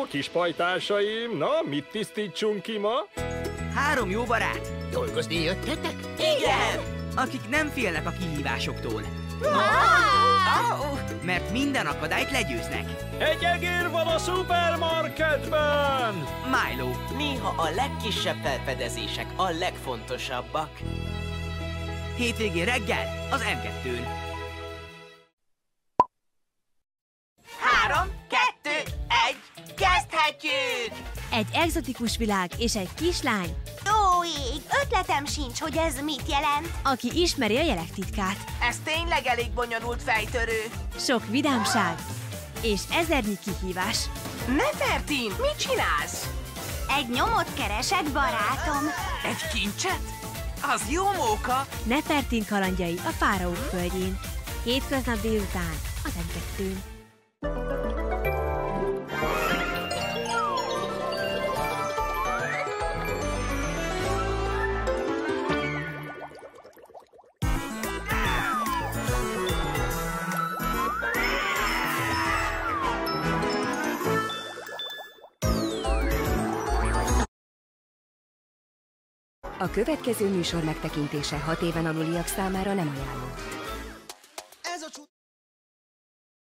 Kis pajtásaim, na, mit tisztítsunk ki ma? Három jó barát, Dolgozni jöttetek? Igen! akik nem félnek a kihívásoktól, mert minden akadályt legyőznek. Egy egér van a szupermarketben! Milo, néha a legkisebb felfedezések a legfontosabbak. hétvégén reggel az M2-n. Három, kettő, kezdhetjük! Egy egzotikus világ és egy kislány, Ó, ég, ötletem sincs, hogy ez mit jelent. aki ismeri a jelek titkát. Ez tényleg elég bonyolult fejtörő. Sok vidámság és ezernyi kihívás. Nefertin, mit csinálsz? Egy nyomot keresek, barátom. Egy kincset? Az jó móka! Nefertin kalandjai a fáraók földjén. Hétköznap délután az m A következő műsor megtekintése hat éven aluliak számára nem ajánlott.